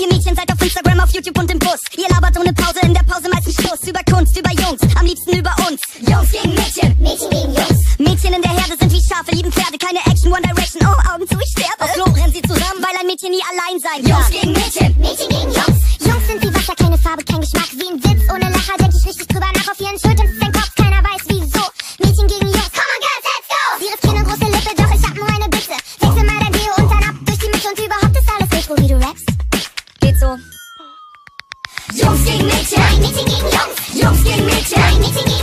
Ihr Mädchen seid auf Instagram, auf YouTube und im Bus. Ihr labert ohne Pause, in der Pause meistens Schluss. Über Kunst, über Jungs, am liebsten über uns. Jungs gegen Mädchen, Mädchen gegen Jungs. Mädchen in der Herde sind wie Schafe, lieben Pferde, keine Action, One Direction. Oh, Augen zu, ich sterbe. Auf Klo rennen sie zusammen, weil ein Mädchen nie allein sein kann. Jungs gegen Mädchen, Mädchen gegen Jungs. So. Jungs gegen Mädchen, Nein, Mädchen gegen Jungs. Jungs gegen Mädchen, Nein, Mädchen gegen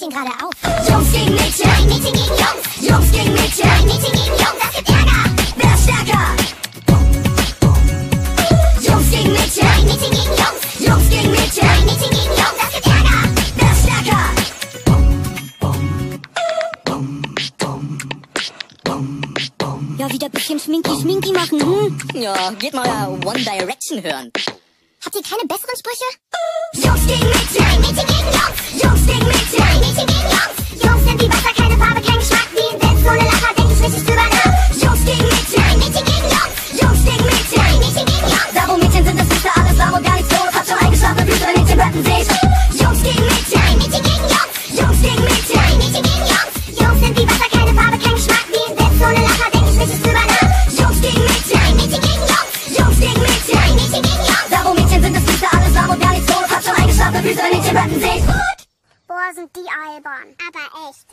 Mädchen gerade auf. Jungs gegen Mädchen, Nein, Mädchen gegen Jungs. Jungs gegen Mädchen, Nein, Mädchen gegen Jungs. Das gibt Ärger. wer ist stärker? Jungs gegen Mädchen, Nein, Mädchen gegen Jungs. Jungs gegen Mädchen, Nein, Mädchen gegen Jungs. Das gibt Ärger. wer ist stärker? Ja, wieder bisschen Schminki, Schminki machen, hm? Ja, geht mal One Direction hören. Habt ihr keine besseren Sprüche? Jungs gegen Mädchen, Nein, Mädchen gegen Jungs. Jungs gegen Mädchen, Boah, sind die albern. Aber echt.